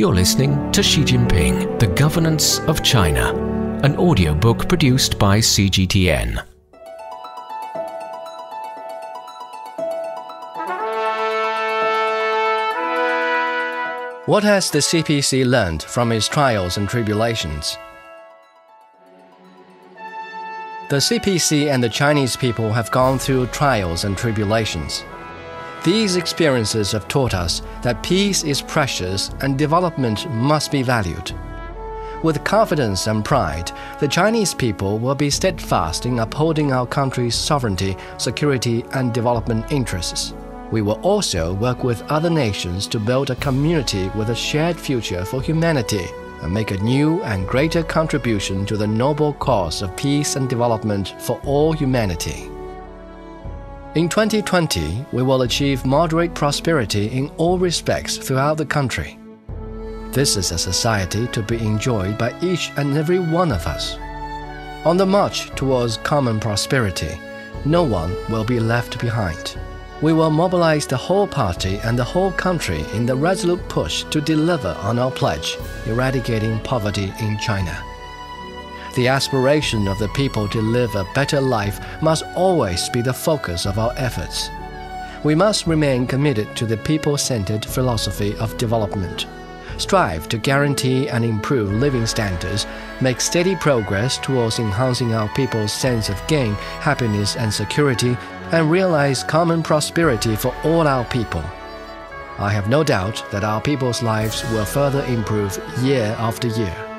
You're listening to Xi Jinping, The Governance of China, an audiobook produced by CGTN. What has the CPC learned from its trials and tribulations? The CPC and the Chinese people have gone through trials and tribulations. These experiences have taught us that peace is precious and development must be valued. With confidence and pride, the Chinese people will be steadfast in upholding our country's sovereignty, security, and development interests. We will also work with other nations to build a community with a shared future for humanity and make a new and greater contribution to the noble cause of peace and development for all humanity. In 2020, we will achieve moderate prosperity in all respects throughout the country. This is a society to be enjoyed by each and every one of us. On the march towards common prosperity, no one will be left behind. We will mobilize the whole party and the whole country in the resolute push to deliver on our pledge, eradicating poverty in China. The aspiration of the people to live a better life must always be the focus of our efforts. We must remain committed to the people centered philosophy of development, strive to guarantee and improve living standards, make steady progress towards enhancing our people's sense of gain, happiness, and security, and realize common prosperity for all our people. I have no doubt that our people's lives will further improve year after year.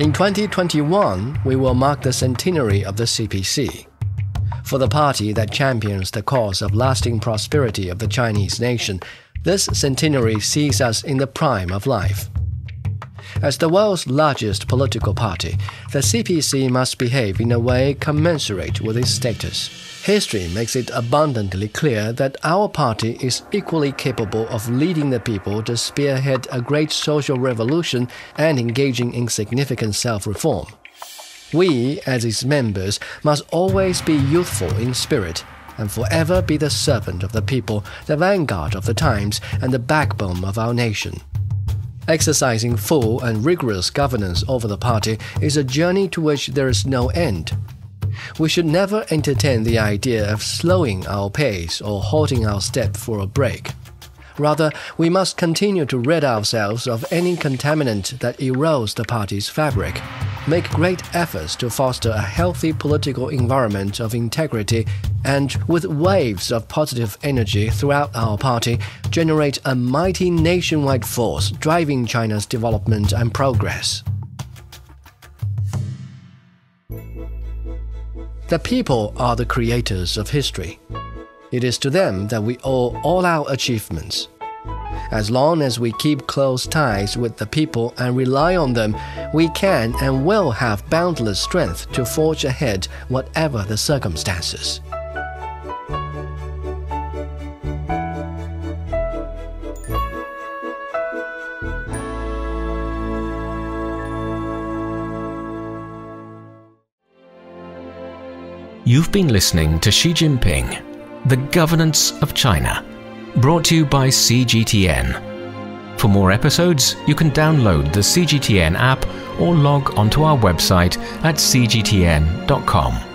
In 2021, we will mark the centenary of the CPC. For the party that champions the cause of lasting prosperity of the Chinese nation, this centenary sees us in the prime of life. As the world's largest political party, the CPC must behave in a way commensurate with its status. History makes it abundantly clear that our party is equally capable of leading the people to spearhead a great social revolution and engaging in significant self reform. We, as its members, must always be youthful in spirit and forever be the servant of the people, the vanguard of the times, and the backbone of our nation. Exercising full and rigorous governance over the party is a journey to which there is no end. We should never entertain the idea of slowing our pace or halting our step for a break. Rather, we must continue to rid ourselves of any contaminant that erodes the party's fabric, make great efforts to foster a healthy political environment of integrity, and with waves of positive energy throughout our party, generate a mighty nationwide force driving China's development and progress. The people are the creators of history. It is to them that we owe all our achievements. As long as we keep close ties with the people and rely on them, we can and will have boundless strength to forge ahead whatever the circumstances. You've been listening to Xi Jinping, The Governance of China, brought to you by CGTN. For more episodes, you can download the CGTN app or log onto our website at cgtn.com.